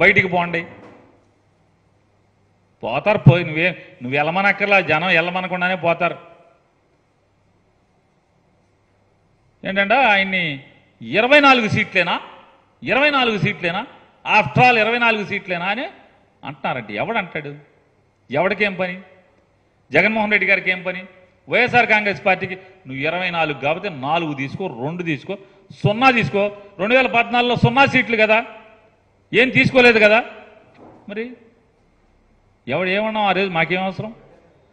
బయటికి పోండి. పోతారు పోయి నువ్వే నువ్వు వెళ్ళమనక్కర్లా జనం వెళ్ళమనకుండానే పోతారు. ఏంటంటే ఆయన్ని ఇరవై నాలుగు సీట్లేనా? ఇరవై నాలుగు సీట్లేనా? ఆఫ్టర్ ఆల్ ఇరవై నాలుగు సీట్లేనా అని ఎవడు ఎవడంటాడు? ఎవడికేం పని? జగన్మోహన్ రెడ్డి గారికి ఏం పని? వైఎస్ఆర్ కాంగ్రెస్ పార్టీకి నువ్వు ఇరవై నాలుగు కాబట్టి నాలుగు తీసుకో రెండు తీసుకో సున్నా తీసుకో. రెండు వేల పద్నాలుగులో సున్నా సీట్లు కదా. ఏం తీసుకోలేదు కదా? మరి? ఎవడు ఏమన్నావు ఆ రోజు మాకేం అవసరం?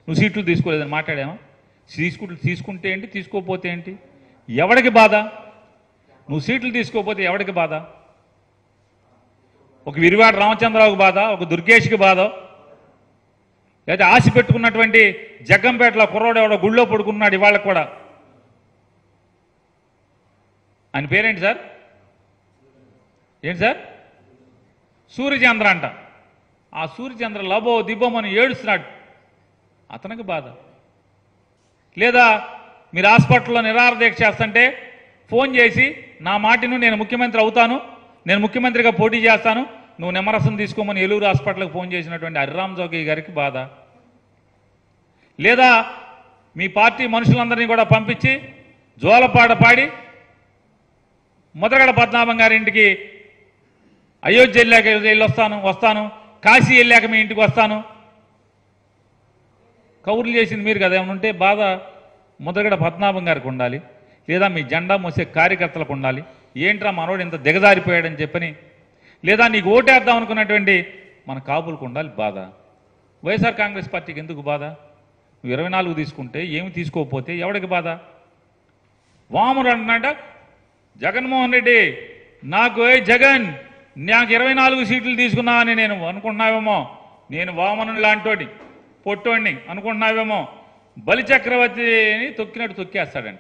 నువ్వు సీట్లు తీసుకోలేదని మాట్లాడామా తీసుకుంటు తీసుకుంటే ఏంటి తీసుకోకపోతే ఏంటి? ఎవడికి బాధ? నువ్వు సీట్లు తీసుకోకపోతే ఎవడికి బాధ? ఒక విరివాడ రామచంద్రరావుకి బాధ ఒక దుర్గేష్కి బాధ. లేదా ఆశ పెట్టుకున్నటువంటి జగ్గంపేటలో కుర్రోడు ఎవడో గుళ్ళో పడుకున్నాడు ఇవాళ కూడా. ఆయన పేరేంటి సార్? ఏంటి సార్? సూర్యచంద్ర అంట. ఆ సూర్యచంద్ర లబో దిబ్బమని ఏడుస్తున్నాడు. అతనికి బాధ. లేదా మీరు హాస్పిటల్లో నిరాహార దీక్ష చేస్తుంటే ఫోన్ చేసి నా మాటిను నేను ముఖ్యమంత్రి అవుతాను నేను ముఖ్యమంత్రిగా పోటీ చేస్తాను నువ్వు నిమ్మరసం తీసుకోమని ఏలూరు హాస్పిటల్కి ఫోన్ చేసినటువంటి హరిరామ్ జోగి గారికి బాధ. లేదా మీ పార్టీ మనుషులందరినీ కూడా పంపించి జోలపాట పాడి ముద్రగడ పద్మనాభం గారింటికి అయోధ్య వెళ్ళాక వెళ్ళి వస్తాను వస్తాను. కాశీ వెళ్ళాక మీ ఇంటికి వస్తాను. కౌరులు చేసింది మీరు కదా ఏమనుంటే బాధ ముద్రగడ పద్మనాభం గారికి ఉండాలి లేదా మీ జెండా మోసే కార్యకర్తలకు ఉండాలి. ఏంట్రా మనోడు ఇంత దిగజారిపోయాడని చెప్పని లేదా నీకు ఓటేద్దాం అనుకున్నటువంటి మన కాపులకు ఉండాలి బాధ. వైఎస్ఆర్ కాంగ్రెస్ పార్టీకి ఎందుకు బాధ? నువ్వు ఇరవై నాలుగు తీసుకుంటే ఏమి తీసుకోకపోతే ఎవడికి బాధ? వాముడు అంటున్నాడ? జగన్మోహన్ రెడ్డి నాకు ఏ జగన్? నాకు ఇరవై నాలుగు సీట్లు తీసుకున్నా అని నేను అనుకుంటున్నావేమో? నేను వామను లాంటి పొట్టోడిని అనుకుంటున్నావేమో? బలిచక్రవర్తిని తొక్కినట్టు తొక్కేస్తాడంట.